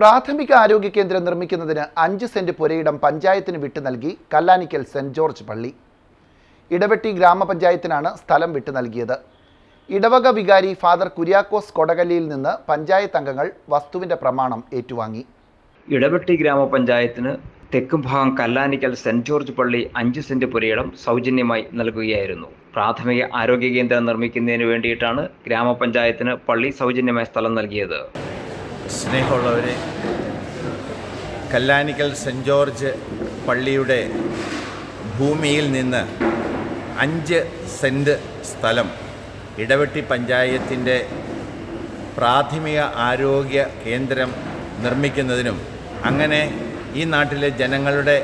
പ്രാഥമിക ആരോഗ്യ കേന്ദ്രം നിർമ്മിക്കുന്നതിന് അഞ്ച് സെന്റ് പുരയിടം പഞ്ചായത്തിന് വിട്ടു നൽകി കല്ലാനിക്കൽ സെന്റ് ജോർജ് പള്ളി. ഇടവെട്ടി ഗ്രാമപഞ്ചായത്തിനാണ് സ്ഥലം വിട്ടു നൽകിയത്. ഇടവക വികാരി ഫാദർ കുര്യാക്കോസ് കൊടകല്ലിയിൽ നിന്ന് പഞ്ചായത്ത് അംഗങ്ങൾ വസ്തുവിന്റെ പ്രമാണം ഏറ്റുവാങ്ങി. ഇടവെട്ടി ഗ്രാമപഞ്ചായത്തിന് തെക്കും ഭാഗം കല്ലാനിക്കൽ സെന്റ് ജോർജ് പള്ളി അഞ്ച് സെന്റ് പുരയിടം സൗജന്യമായി നൽകുകയായിരുന്നു. പ്രാഥമിക ആരോഗ്യ കേന്ദ്രം നിർമ്മിക്കുന്നതിന് വേണ്ടിയിട്ടാണ് ഗ്രാമപഞ്ചായത്തിന് പള്ളി സൗജന്യമായ സ്ഥലം നൽകിയത്. സ്നേഹമുള്ളവരെ കല്ലാനിക്കൽ സെന്റ് ജോർജ് പള്ളിയുടെ ഭൂമിയിൽ നിന്ന് അഞ്ച് സെന്റ് സ്ഥലം ഇടവെട്ടി പഞ്ചായത്തിന്റെ പ്രാഥമിക ആരോഗ്യ കേന്ദ്രം നിർമ്മിക്കുന്നതിനും അങ്ങനെ ഈ നാട്ടിലെ ജനങ്ങളുടെ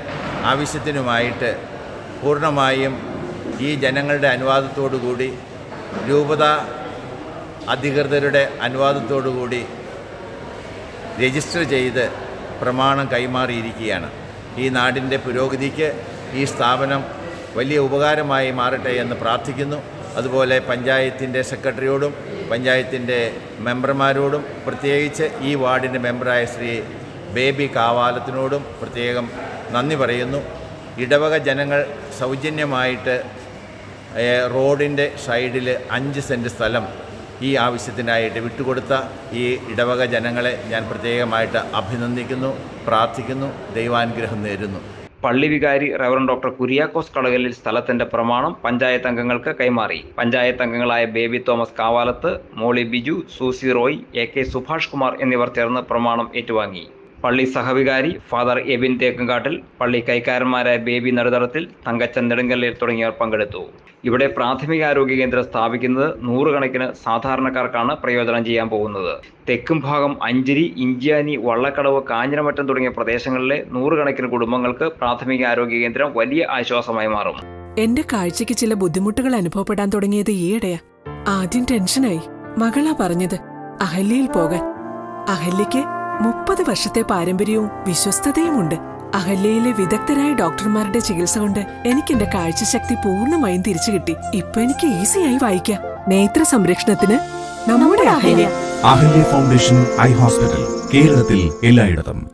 ആവശ്യത്തിനുമായിട്ട് പൂർണമായും ഈ ജനങ്ങളുടെ അനുവാദത്തോടു കൂടി രൂപത അധികൃതരുടെ അനുവാദത്തോടു കൂടി രജിസ്റ്റർ ചെയ്ത് പ്രമാണം കൈമാറിയിരിക്കുകയാണ്. ഈ നാടിന്റെ പുരോഗതിക്ക് ഈ സ്ഥാപനം വലിയ ഉപകാരമായി മാറട്ടെ എന്ന് പ്രാർത്ഥിക്കുന്നു. അതുപോലെ പഞ്ചായത്തിന്റെ സെക്രട്ടറിയോടും പഞ്ചായത്തിന്റെ മെമ്പർമാരോടും പ്രത്യേകിച്ച് ഈ വാർഡിന്റെ മെമ്പറായ ശ്രീ ബേബി കാവാലത്തിനോടും പ്രത്യേകം നന്ദി പറയുന്നു. ഇടവക ജനങ്ങൾ സൗജന്യമായിട്ട് റോഡിന്റെ സൈഡിൽ അഞ്ച് സെന്റ് സ്ഥലം ഈ ആവശ്യത്തിനായിട്ട് വിട്ടുകൊടുത്ത ഈ ഇടവക ജനങ്ങളെ ഞാൻ പ്രത്യേകമായിട്ട് അഭിനന്ദിക്കുന്നു പ്രാർത്ഥിക്കുന്നു ദൈവാനുഗ്രഹം നേരുന്നു. പള്ളി വികാരി റവറൻ ഡോക്ടർ കുര്യാക്കോസ് കളകലിൽ സ്ഥലത്തിന്റെ പ്രമാണം പഞ്ചായത്ത് അംഗങ്ങൾക്ക് കൈമാറി. പഞ്ചായത്ത് അംഗങ്ങളായ Baby Thomas Kavalath Molly Biju Susie Roy A K Subhash Kumar എന്നിവർ ചേർന്ന് പ്രമാണം ഏറ്റുവാങ്ങി. പള്ളി സഹവികാരി ഫാദർ എബിൻ തേക്കങ്കാട്ടിൽ പള്ളി കൈക്കാരന്മാരായ ബേബി നടുതടത്തിൽ തങ്കച്ചൻ നെടുങ്കല്ലിൽ തുടങ്ങിയവർ പങ്കെടുത്തു. ഇവിടെ പ്രാഥമിക ആരോഗ്യ കേന്ദ്രം സ്ഥാപിക്കുന്നത് നൂറുകണക്കിന് സാധാരണക്കാർക്കാണ് പ്രയോജനം ചെയ്യാൻ പോകുന്നത്. തെക്കും ഭാഗം അഞ്ചിരി ഇഞ്ചിയാനി വള്ളക്കടവ് കാഞ്ഞിരമറ്റം തുടങ്ങിയ പ്രദേശങ്ങളിലെ നൂറുകണക്കിന് കുടുംബങ്ങൾക്ക് പ്രാഥമിക ആരോഗ്യ കേന്ദ്രം വലിയ ആശ്വാസമായി മാറും. എന്റെ കാഴ്ചയ്ക്ക് ചില ബുദ്ധിമുട്ടുകൾ അനുഭവപ്പെടാൻ തുടങ്ങിയത് ഈയിടെയാ. ആദ്യം ടെൻഷനായി. മകളാ പറഞ്ഞത് അഹല്യയിൽ പോകാൻ. അഹല്യയ്ക്ക് മുപ്പത് വർഷത്തെ പാരമ്പര്യവും വിശ്വസ്തതയുമുണ്ട്. അഹല്യയിലെ വിദഗ്ധരായ ഡോക്ടർമാരുടെ ചികിത്സ കൊണ്ട് എനിക്ക് എന്റെ കാഴ്ചശക്തി പൂർണമായും തിരിച്ചു കിട്ടി. ഇപ്പൊ എനിക്ക് ഈസിയായി വായിക്കാം. നേത്ര സംരക്ഷണത്തിന് നമ്മുടെ Ahalya. Ahalya foundation eye hospital കേരളത്തിൽ എല്ലായിടത്തും.